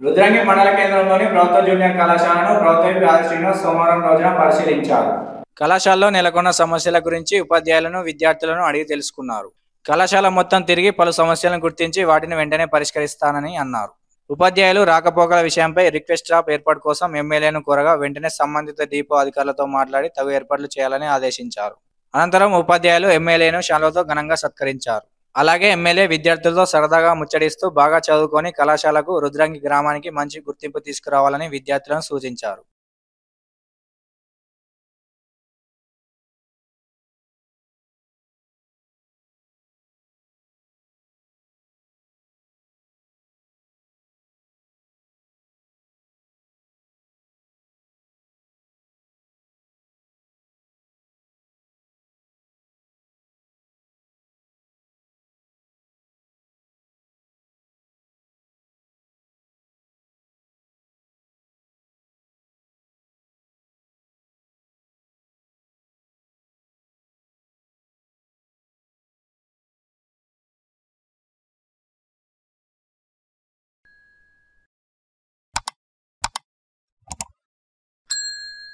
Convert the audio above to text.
రుద్రంగి మండల కేంద్రంలోని ప్రభుత్వ జూనియర్ కళాశాలను ప్రభుత్వ శ్రీనివాస్ సోమవారం రోజున పరిశీలించారు. కళాశాలలో నెలకొన్న సమస్యల గురించి ఉపాధ్యాయులను విద్యార్థులను అడిగి తెలుసుకున్నారు. కళాశాల మొత్తం తిరిగి పలు సమస్యలను గుర్తించి వాటిని వెంటనే పరిష్కరిస్తానని అన్నారు. ఉపాధ్యాయులు రాకపోకల విషయంపై రిక్వెస్ట్ ఆఫ్ ఏర్పాటు కోసం ఎమ్మెల్యేను కోరగా వెంటనే సంబంధిత డిపో అధికారులతో మాట్లాడి తగు ఏర్పాట్లు చేయాలని ఆదేశించారు. అనంతరం ఉపాధ్యాయులు ఎమ్మెల్యేను శాలతో ఘనంగా సత్కరించారు. అలాగే ఎమ్మెల్యే విద్యార్థులతో సరదాగా ముచ్చడిస్తూ బాగా చదువుకొని కళాశాలకు రుద్రంగి గ్రామానికి మంచి గుర్తింపు తీసుకురావాలని విద్యార్థులను సూచించారు.